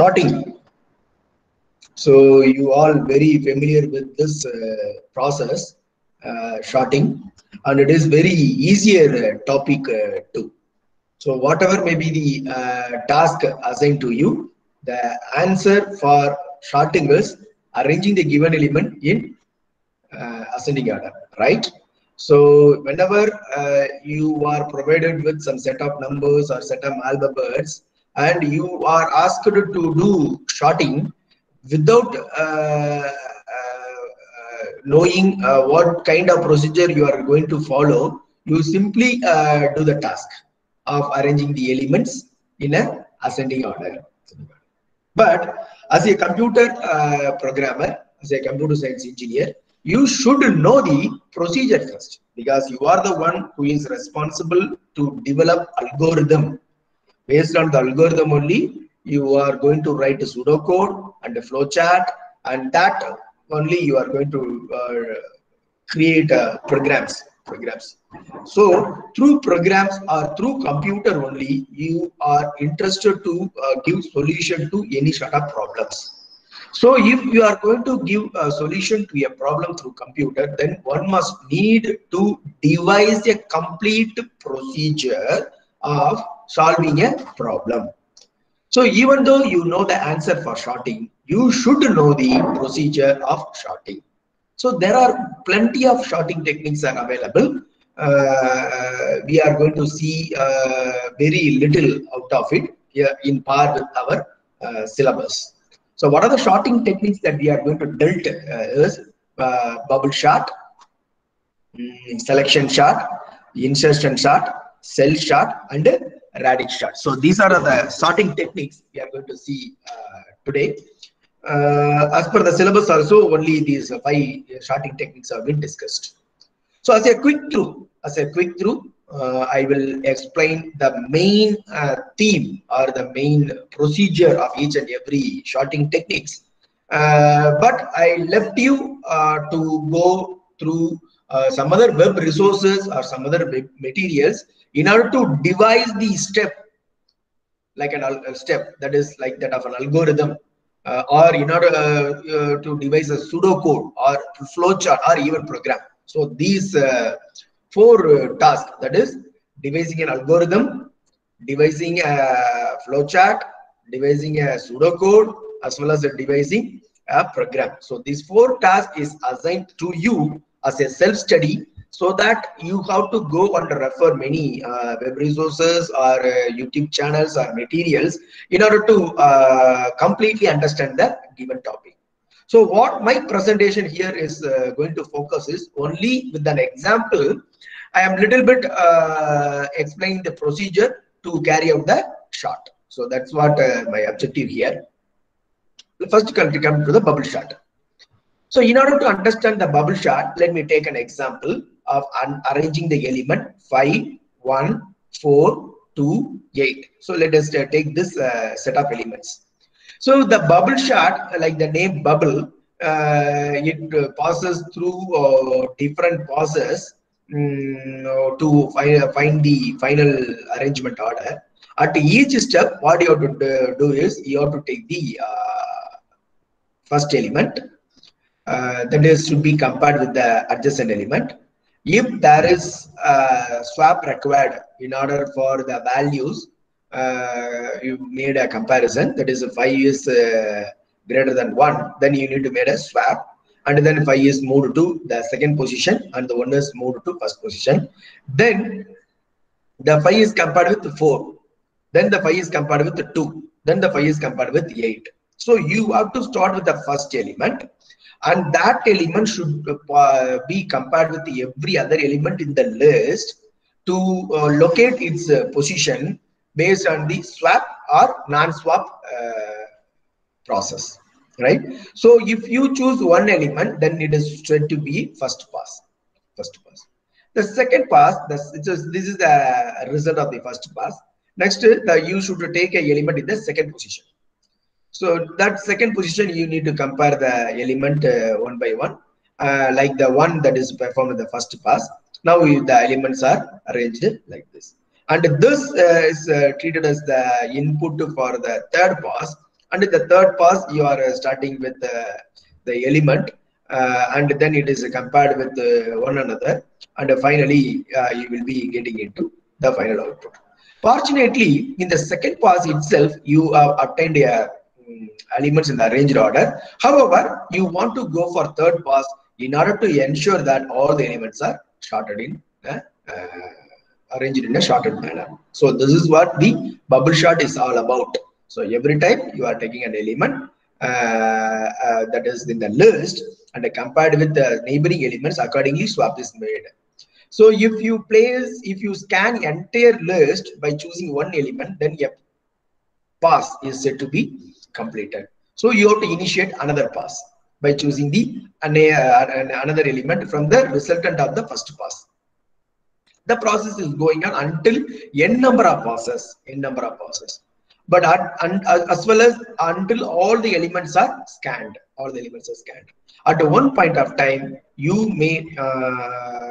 shorting. So you all very familiar with this uh, process, uh, shorting, and it is very easier uh, topic uh, too. So whatever may be the uh, task assigned to you, the answer for shorting is arranging the given element in uh, ascending order, right? So whenever uh, you are provided with some set of numbers or set of alphabets, and you are asked to do shorting without uh, uh, knowing uh, what kind of procedure you are going to follow, you simply uh, do the task of arranging the elements in a ascending order. But as a computer programmer, as a computer science engineer, you should know the procedure first because you are the one who is responsible to develop algorithm. Based on the algorithm only, you are going to write a pseudocode and a flowchart, and that only you are going to uh, create uh, programs. Programs. So through programs or through computer only, you are interested to uh, give solution to any sort of problems. So if you are going to give a solution to a problem through computer, then one must need to devise a complete procedure of solving a problem. So even though you know the answer for shorting, you should know the procedure of shorting. So there are plenty of shorting techniques are available. Uh, we are going to see uh, very little out of it here in par with our uh, syllabus. So what are the shorting techniques that we are going to dealt uh, is uh, bubble sort, mm, selection sort, insertion sort, shell sort, and radix sort. So these are the sorting techniques we are going to see uh, today. Uh, as per the syllabus also, only these five sorting techniques have been discussed. So as a quick through, as a quick through, uh, I will explain the main uh, theme or the main procedure of each and every sorting techniques. Uh, but I left you uh, to go through uh, some other web resources or some other materials in order to devise the step, like an a step that is like that of an algorithm, uh, or in order to devise a pseudocode or flowchart or even program. So these four tasks that is devising an algorithm, devising a flowchart, devising a pseudocode, as well as devising a program. So these four tasks is assigned to you as a self-study so that you have to go and refer many uh, web resources or uh, YouTube channels or materials in order to uh, completely understand the given topic. So what my presentation here is uh, going to focus is only with an example. I am little bit uh, explaining the procedure to carry out the shot. So that's what uh, my objective here. First, come to the bubble sort. So in order to understand the bubble sort, let me take an example of arranging the element 5, 1, 4, 2, 8. So let us uh, take this uh, set of elements. So the bubble sort, like the name bubble, uh, it passes through different pauses um, to find, find the final arrangement order. At each step, what you have to do is you have to take the uh, first element uh, that is should be compared with the adjacent element. If there is a swap required in order for the values, uh, you made a comparison that is 5 is uh, greater than 1, then you need to make a swap and then if 5 is moved to the second position and the 1 is moved to first position. Then the 5 is compared with 4. Then the 5 is compared with 2. Then the 5 is compared with 8. So you have to start with the first element and that element should uh, be compared with every other element in the list to uh, locate its uh, position based on the swap or non-swap process right? So if you choose one element then it is said to be first pass first pass. The second pass this, is, this is the result of the first pass. Next the you should take a element in the second position so that second position, you need to compare the element uh, one by one, uh, like the one that is performed in the first pass. Now we, the elements are arranged like this. And this uh, is uh, treated as the input for the third pass. and the third pass you are uh, starting with the element uh, and then it is compared with one another and finally you will be getting into the final output fortunately in the second pass itself you have obtained a elements in the arranged order. However you want to go for third pass in order to ensure that all the elements are sorted in uh, arranged in a sorted manner. So this is what the bubble sort is all about. So every time you are taking an element uh, uh, that is in the list and compared with the neighboring elements accordingly swap is made. So if you place if you scan entire list by choosing one element then a pass is said to be completed. So you have to initiate another pass by choosing the another element from the resultant of the first pass. The process is going on until n number of passes n number of passes. But at, and, as well as until all the elements are scanned all the elements are scanned. At one point of time you may uh,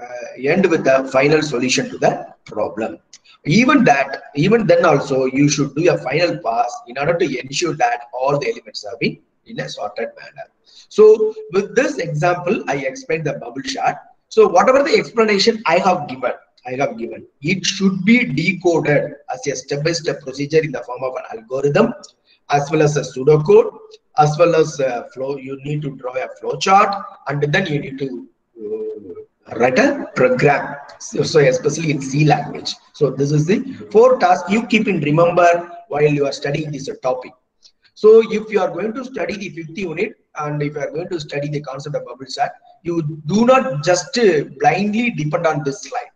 end with the final solution to the problem even that even then also you should do a final pass in order to ensure that all the elements are being in a sorted manner so with this example i explained the bubble sort so whatever the explanation i have given I have given. It should be decoded as a step-by-step -step procedure in the form of an algorithm, as well as a pseudocode, as well as flow. You need to draw a flow chart, and then you need to uh, write a program. So, especially in C language. So this is the four tasks you keep in remember while you are studying this topic. So if you are going to study the fifth unit and if you are going to study the concept of bubble sort, you do not just blindly depend on this slide.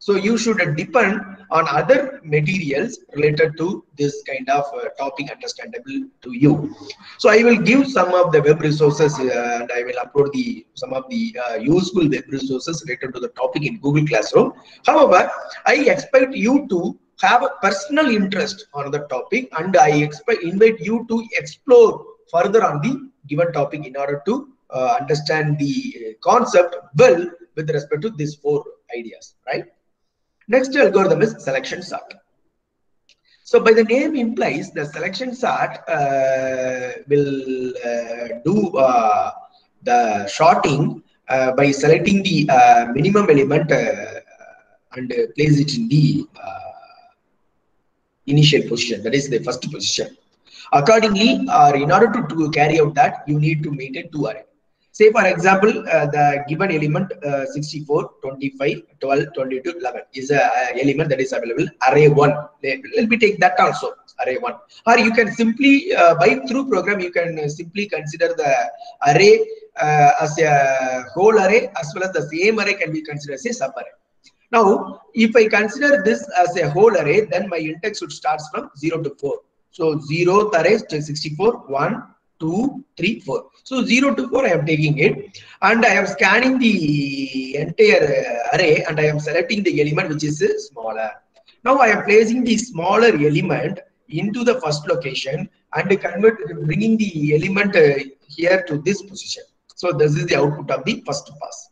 So you should depend on other materials related to this kind of uh, topic understandable to you. So I will give some of the web resources uh, and I will upload the some of the uh, useful web resources related to the topic in Google Classroom. However, I expect you to have a personal interest on the topic and I expect invite you to explore further on the given topic in order to uh, understand the concept well with respect to these four ideas, right? Next algorithm is selection sort. So by the name implies the selection sort uh, will uh, do uh, the sorting by selecting the minimum element and place it in the initial position, that is the first position. Accordingly, or in order to, to carry out that, you need to maintain two array. Say for example, uh, the given element uh, 64, 25, 12, 22, 11 is a uh, element that is available array 1. Let me take that also array 1. Or you can simply uh, by through program you can simply consider the array uh, as a whole array as well as the same array can be considered as a sub array. Now, if I consider this as a whole array, then my index should start from 0 to 4. So 0th array is 64, 1, 2, 3, 4. So 0 to 4 I am taking it and I am scanning the entire uh, array and I am selecting the element which is uh, smaller. Now I am placing the smaller element into the first location and convert bringing the element uh, here to this position. So this is the output of the first pass.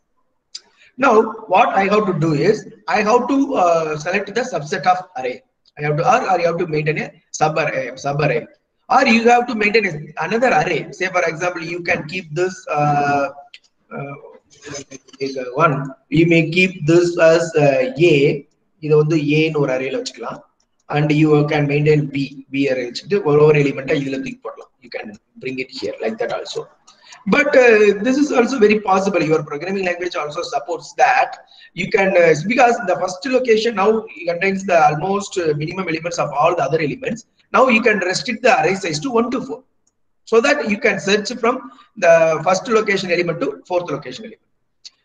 Now what I have to do is I have to uh, select the subset of array. I have to or, you have to maintain a sub array, sub array or you have to maintain another array. Say for example, you can keep this uh, uh, one. You may keep this as uh, A. இது வந்து ஏன்னு ஒரு அரேல வச்சுக்கலாம் and you can maintain B B array வச்சுட்டு ஒரு ஒரு எலிமெண்ட்டா இதுல தூக்கி போடலாம் you can bring it here like that also but uh, this is also very possible your programming language also supports that you can uh, because the first location now contains the almost uh, minimum elements of all the other elements now you can restrict the array size to 1 to 4 so that you can search from the first location element to fourth location element.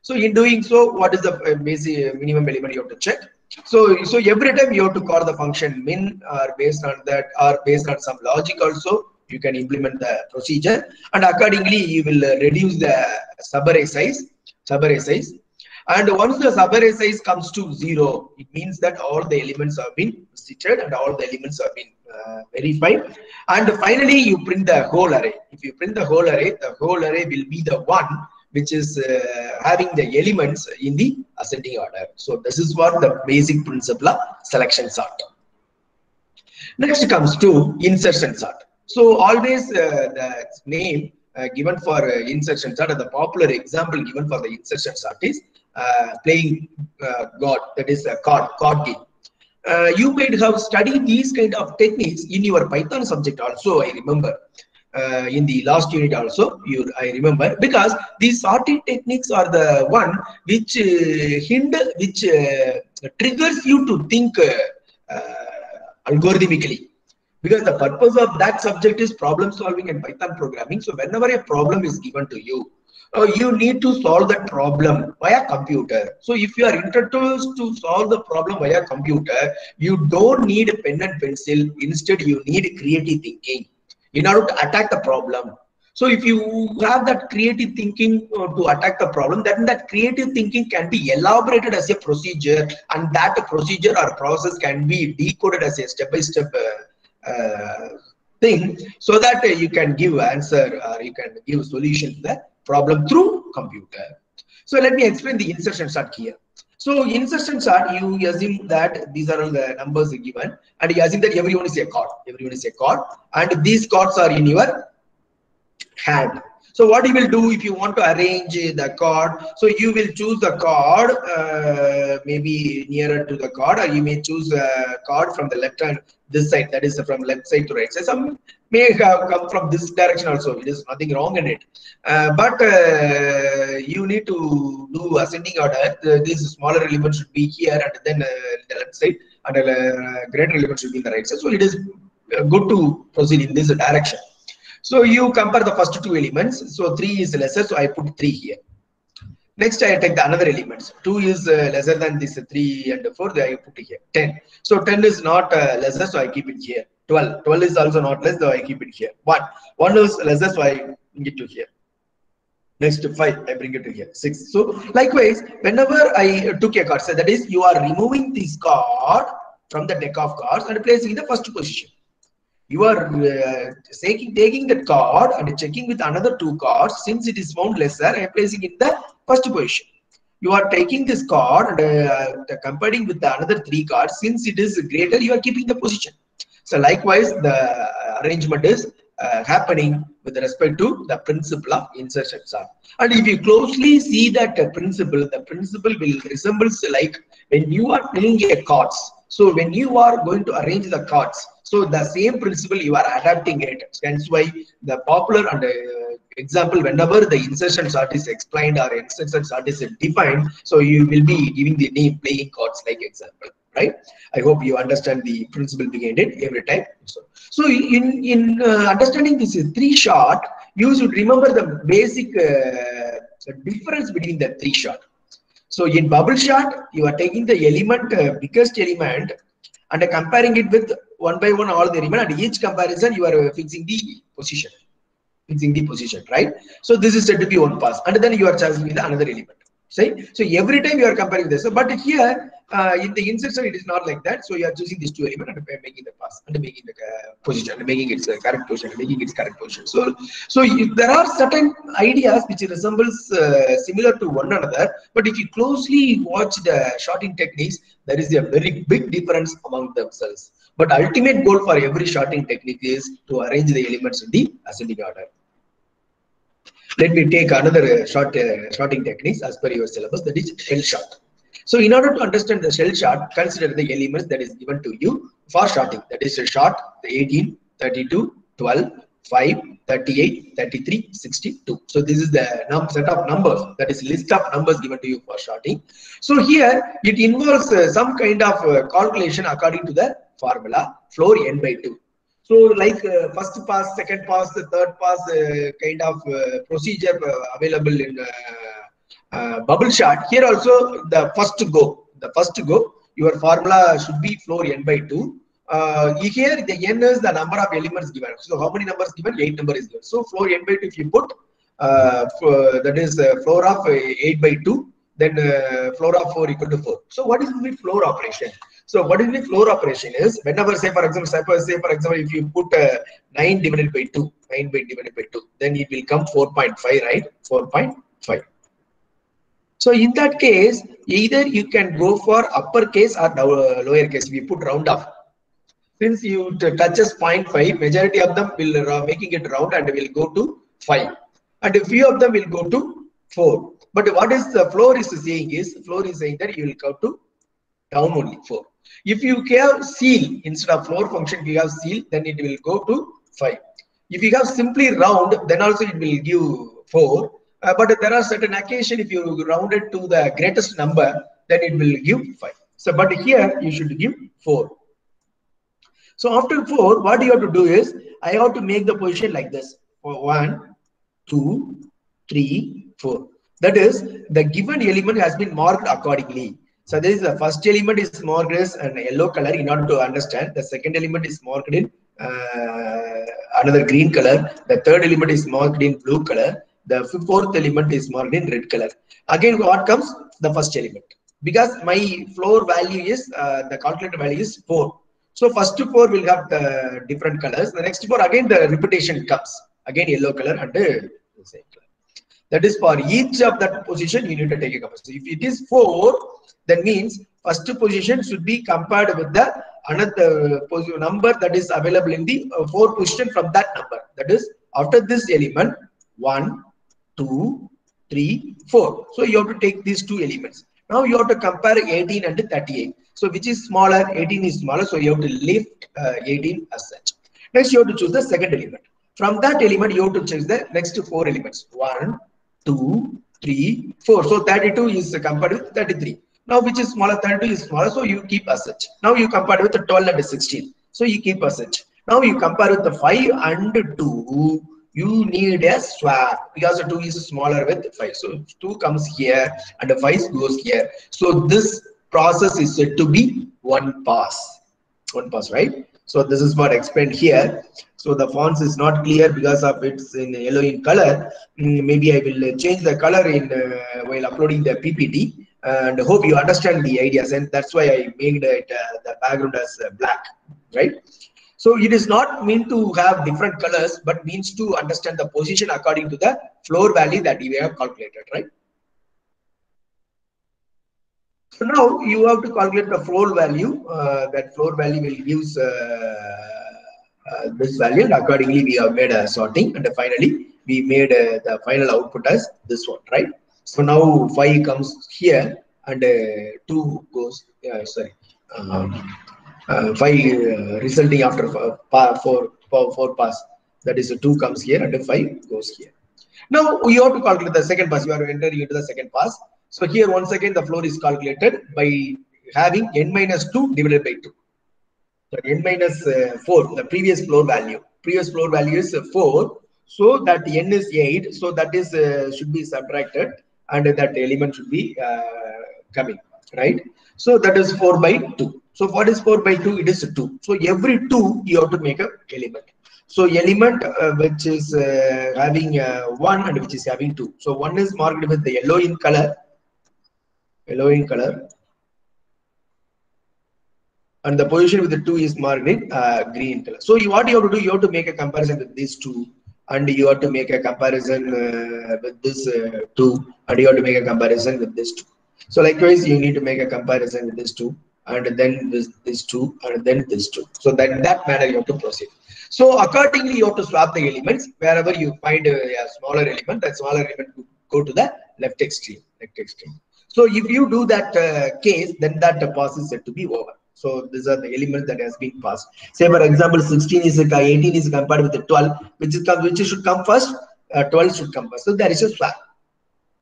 So in doing so what is the basic minimum element you have to check? So so every time you have to call the function min or based on that or based on some logic also you can implement the procedure and accordingly you will reduce the subarray size subarray size. And once the subarray size comes to zero it means that all the elements have been visited and all the elements have been uh, verified and finally you print the whole array. If you print the whole array the whole array will be the one which is uh, having the elements in the ascending order. So this is what the basic principle of selection sort. Next comes to insertion sort. So always uh, the name uh, given for uh, insertion sort, the popular example given for the insertion sort is uh, playing uh, God, that is a card, card game. Uh, you might have studied these kind of techniques in your Python subject also, I remember. Uh, in the last unit also, you I remember, because these sorting techniques are the one which uh, hinder, which uh, triggers you to think algorithmically. Because the purpose of that subject is problem solving and python programming. So whenever a problem is given to you uh, you need to solve that problem via computer. So if you are introduced to solve the problem via computer you don't need a pen and pencil. Instead you need creative thinking in order to attack the problem. So if you have that creative thinking uh, to attack the problem, then that creative thinking can be elaborated as a procedure and that procedure or process can be decoded as a step-by-step uh, uh, thing so that uh, you can give answer or you can give solution to the problem through computer. So let me explain the insertion sort here. So insertion sort, you assume that these are all the numbers given and you assume that everyone is a card. Everyone is a card and these cards are in your hand. So what you will do if you want to arrange the card, so you will choose the card uh, maybe nearer to the card or you may choose a card from the left hand this side that is from left side to right side. Some may have come from this direction also. It is nothing wrong in it. Uh, but uh, you need to do ascending order. Uh, this smaller element should be here and then uh, the left side and a greater element should be in the right side. So it is good to proceed in this direction. So you compare the first two elements. So 3 is lesser, so I put 3 here. Next, I take the another elements. 2 is uh, lesser than this 3 and 4, I put here. 10. So 10 is not uh, lesser, so I keep it here. 12. 12 is also not less, so I keep it here. 1. 1 is lesser, so I bring it to here. Next 5, I bring it to here. 6. So likewise, whenever I took a card, so that is you are removing this card from the deck of cards and placing in the first position you are uh, taking, taking that card and checking with another two cards. Since it is found lesser and placing in the first position. You are taking this card and uh, comparing with the another three cards. Since it is greater you are keeping the position. So likewise the arrangement is uh, happening with respect to the principle of insertion sort and if you closely see that uh, principle the principle will resembles like when you are playing a cards. So when you are going to arrange the cards so the same principle you are adapting it. Hence why the popular and uh, example whenever the insertion sort is explained or insertion sort is defined, so you will be giving the name playing cards like example, right? I hope you understand the principle behind it every time. So, so in in uh, understanding this three shot, you should remember the basic uh, difference between the three shot. So in bubble sort, you are taking the element, uh, biggest element and comparing it with one by one all the element and each comparison you are fixing the position. Fixing the position right? So this is said to be one pass and then you are charging with another element See? so every time you are comparing this but here uh, in the insertion it is not like that. So you are choosing these two elements and making the pass and making the uh, position and making its uh, correct position and making its correct position. So so there are certain ideas which resembles uh, similar to one another but if you closely watch the shorting techniques there is a very big difference among themselves but ultimate goal for every shorting technique is to arrange the elements in the ascending order. Let me take another uh, short uh, shorting techniques as per your syllabus that is shell sort so in order to understand the shell sort consider the elements that is given to you for shorting. That is a short the 18 32 12 5 38 33 62 so this is the set of numbers that is list of numbers given to you for shorting. So here it involves uh, some kind of uh, calculation according to the formula floor n by 2 so like uh, first pass second pass the third pass uh, kind of uh, procedure uh, available in bubble sort here also the first go the first go your formula should be floor n by 2 uh, here the n is the number of elements given. So how many numbers given? 8 number is given. So floor n by 2 if you put uh, that is uh, floor of 8 by 2 then floor of 4 equal to 4. So what is the floor operation? So what is the floor operation is whenever say for example say for example if you put 9 divided by 2 9 by divided by 2 then it will come 4.5 right 4.5. So in that case, either you can go for upper case or lower case. We put round off. since you touches 0.5, majority of them will uh, making it round and will go to 5. And a few of them will go to 4. But what is the floor is saying is, floor is saying that you will go to down only 4. If you have ceil instead of floor function, you have ceil, then it will go to 5. If you have simply round, then also it will give 4. Uh, but there are certain occasion, if you round it to the greatest number, then it will give 5. So, but here you should give 4. So after 4, what you have to do is, I have to make the position like this. 1, 2, 3, 4. That is, the given element has been marked accordingly. So this is the first element is marked as an yellow color in order to understand. The second element is marked in uh, another green color. The third element is marked in blue color. The fourth element is marked in red color. Again, what comes? The first element. Because my floor value is, uh, the calculated value is 4. So first four will have the different colors. The next four, again, the repetition comes. Again, yellow color and color. That is for each of that position, you need to take a capacity. If it is 4, that means first position should be compared with the another position number that is available in the uh, 4 position from that number. That is after this element, 1, 2, 3, 4. So you have to take these two elements. Now you have to compare 18 and 38. So which is smaller? 18 is smaller. So you have to lift uh, 18 as such. Next you have to choose the second element. From that element you have to choose the next four elements. 1, 2, 3, 4. So 32 is compared with 33. Now which is smaller? 32 is smaller. So you keep as such. Now you compare with the 12 and 16. So you keep as such. Now you compare with the 5 and 2 you need a swap because the 2 is smaller with 5. So 2 comes here and the 5 goes here. So this process is said to be one pass. One pass, right? So this is what explained here. So the fonts is not clear because of it's in yellow in color. Mm, maybe I will change the color in uh, while uploading the PPT and hope you understand the ideas and that's why I made it uh, the background as uh, black, right? So it is not meant to have different colors, but means to understand the position according to the floor value that we have calculated, right? So now you have to calculate the floor value. Uh, that floor value will use uh, uh, this value and accordingly we have made a sorting and finally we made uh, the final output as this one, right? So now 5 comes here and uh, 2 goes, sorry, um, uh, 5 uh, resulting after four, four, four, four pass. That is 2 comes here and 5 goes here. Now we have to calculate the second pass. You are entering into the second pass. So here once again the floor is calculated by having n minus 2 divided by 2. So n minus uh, 4, the previous floor value. Previous floor value is 4. So that n is 8. So that is uh, should be subtracted and that element should be uh, coming, right? So that is 4 by 2. So what is 4 by 2? It is 2. So every 2 you have to make a element. So element uh, which is uh, having uh, 1 and which is having 2. So one is marked with the yellow in color. Yellow in color. And the position with the 2 is marked in uh, green color. So you, what you have to do, you have to make a comparison with these two. And you have to make a comparison uh, with this uh, 2. And you have to make a comparison with this 2. So likewise, you need to make a comparison with this 2 and then this, this two, and then this two. So that that manner you have to proceed. So accordingly, you have to swap the elements wherever you find a, a smaller element. That smaller element go to the left extreme. Left extreme. So if you do that uh, case, then that uh, pass is said to be over. So these are the elements that has been passed. Say for example, 16 is 18 is compared with the 12, which is which should come first. Uh, 12 should come first. So there is a swap.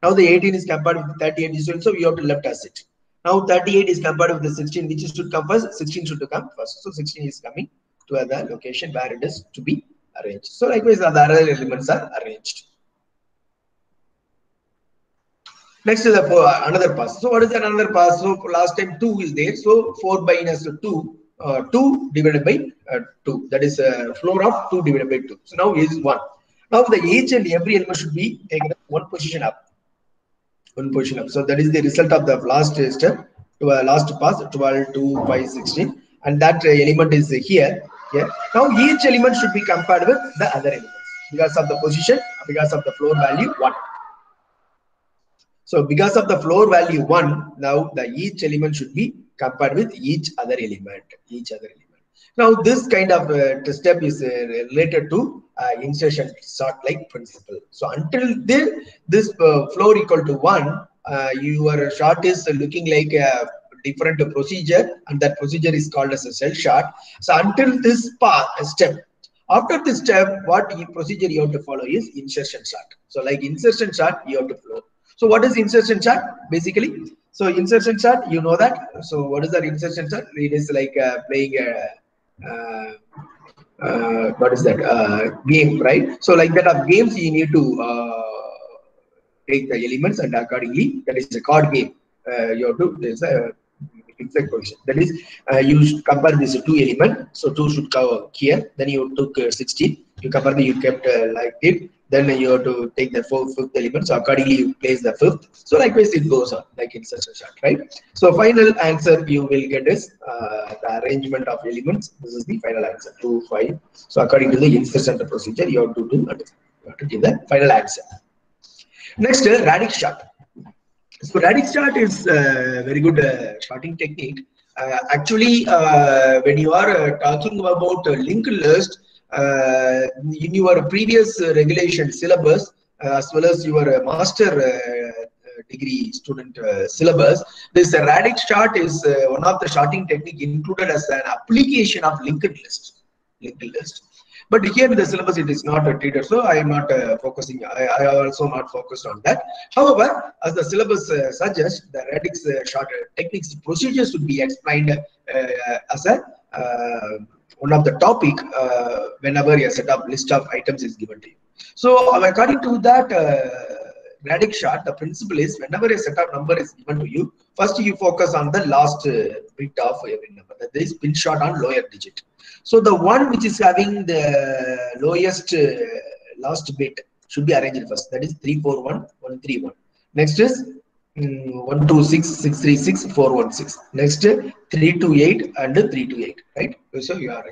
Now the 18 is compared with the 38, so you have to left as it. Now 38 is compared with the 16, which should come first. 16 should come first. So 16 is coming to other location where it is to be arranged. So likewise, the other elements are arranged. Next is the another pass. So what is that another pass? So last time 2 is there. So 4 by minus 2, uh, 2 divided by uh, 2. That is a floor of 2 divided by 2. So now is 1. Now the each and every element should be taken one position up one position up. So that is the result of the last step, to uh, last pass 12 to 5, 16. And that uh, element is here. Yeah. Now each element should be compared with the other elements because of the position, because of the floor value 1. So because of the floor value 1, now the each element should be compared with each other element, each other element. Now, this kind of uh, step is uh, related to uh, insertion sort like principle. So until the, this uh, floor equal to one, uh, your short is looking like a different procedure and that procedure is called as a shell sort. So until this part, step, after this step, what procedure you have to follow is insertion sort. So like insertion sort, you have to follow. So what is insertion sort Basically, so insertion sort, you know that. So what is that insertion sort? It is like uh, playing a uh, uh, what is that uh, game, right? So like that of games, you need to take the elements and accordingly, that is a card game. you have to there's a exact position. That is, uh, you compare these two elements. So two should cover here. Then you took uh, 16. You compare the you kept uh, like it then you have to take the fourth, fifth element. So accordingly, you place the fifth. So likewise, it goes on like in such a chart, right? So final answer you will get is uh, the arrangement of elements. This is the final answer, two, five. So according to the insertion procedure, you have to do you have to give the final answer. Next, uh, radix sort. So radix sort is a uh, very good uh, technique. Uh, actually, uh, when you are uh, talking about linked list, in your previous regulation syllabus uh, as well as your uh, master degree student syllabus, this radix sort is one of the charting technique included as an application of linked list. Linked list. But here in the syllabus, it is not a treated. So I am not uh, focusing. I, I also not focused on that. However, as the syllabus uh, suggests, the radix uh, chart techniques procedures should be explained as a one of the topic uh, whenever a set of list of items is given to you. So according to that uh, radix sort, the principle is whenever a set of number is given to you, first you focus on the last uh, bit of every number. That is pin shot on lower digit. So the one which is having the lowest uh, last bit should be arranged first. That is 341, 131. Next is Mm, 126, 416. Next, 328 and 328, right? So you are right.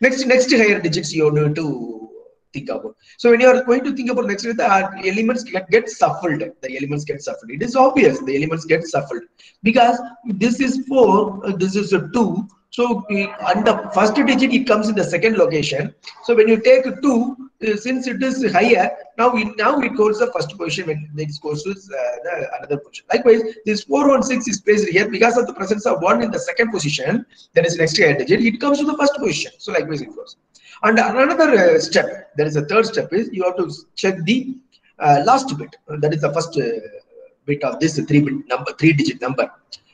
Next, next higher digits you have to think about. So when you are going to think about next, the elements get, get shuffled. The elements get shuffled. It is obvious the elements get shuffled because this is 4, this is a 2. So on the first digit, it comes in the second location. So when you take 2, uh, since it is higher, now we now it goes the first position when it goes to uh, the another position. Likewise, this 416 is placed here because of the presence of 1 in the second position, that is next higher digit, it comes to the first position. So likewise it goes. And another uh, step, there is a third step is you have to check the uh, last bit. That is the first uh, bit of this three bit number, three digit number.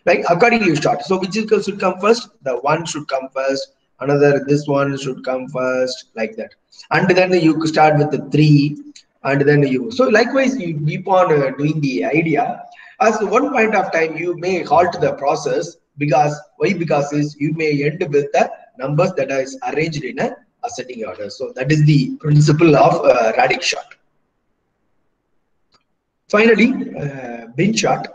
Like accordingly you start. So which should come first? The one should come first another this one should come first like that and then you start with the three and then you so likewise you keep on uh, doing the idea. As one point of time you may halt the process because why? Because is you may end with the numbers that is arranged in a ascending order. So that is the principle of uh, radix sort finally uh, bin sort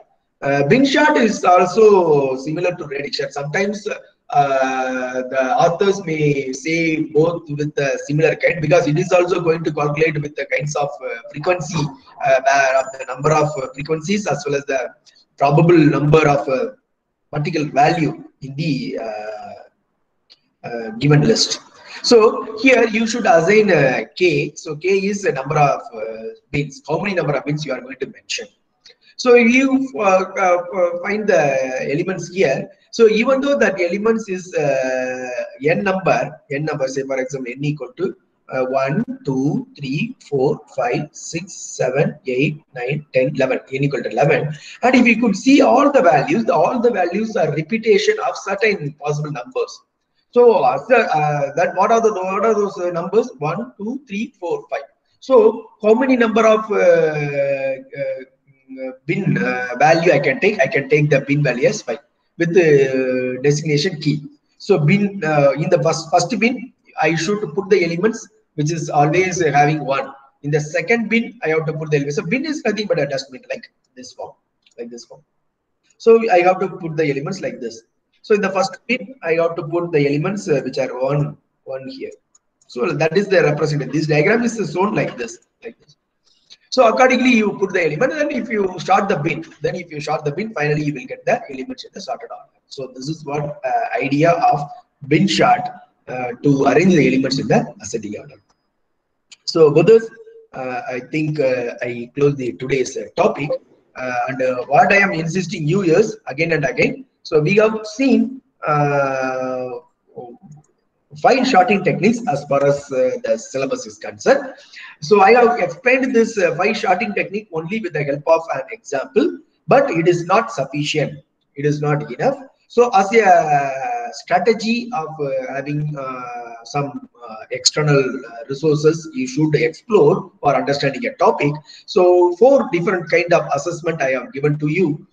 uh, bin sort is also similar to radix sort sometimes uh, the authors may say both with a similar kind because it is also going to calculate with the kinds of uh, frequency uh, of the number of uh, frequencies as well as the probable number of uh, particular value in the uh, given list. So here you should assign k. So k is the number of bins. How many number of bins you are going to mention. So if you find the elements here, so even though that elements is uh, n number, n number, say for example, n equal to uh, 1, 2, 3, 4, 5, 6, 7, 8, 9, 10, 11, n equal to 11. And if you could see all the values, all the values are repetition of certain possible numbers. So uh, that, what are the what are those uh, numbers? 1, 2, 3, 4, 5. So how many number of uh, uh, bin value I can take? I can take the bin value as 5 with the designation key. So bin uh, in the first first bin, I should put the elements which is always having one. In the second bin, I have to put the elements. So bin is nothing but a dustbin like this form, like this form. So I have to put the elements like this. So in the first bin, I have to put the elements uh, which are one one here. So that is the representation. This diagram is shown like this, like this. So accordingly, you put the element, and then if you start the bin, then if you start the bin, finally you will get the elements in the sorted order. So this is what uh, idea of bin sort uh, to arrange the elements in the ascending order. So with this, uh, I think uh, I close the today's uh, topic. Uh, and uh, what I am insisting you is again and again. So we have seen file sorting techniques as far as uh, the syllabus is concerned. So I have explained this uh, file sorting technique only with the help of an example, but it is not sufficient. It is not enough. So as a strategy of uh, having uh, some uh, external uh, resources you should explore for understanding a topic. So four different kind of assessment I have given to you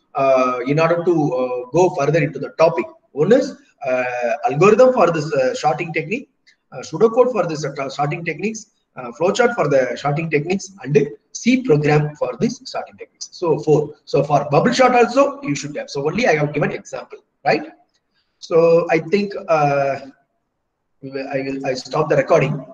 in order to go further into the topic. One is uh, algorithm for this uh, sorting technique, uh, pseudocode for this sorting techniques, flowchart for the sorting techniques, and C program for this sorting techniques. So four. So for bubble sort also you should have. So only I have given example, right? So I think I will I stop the recording.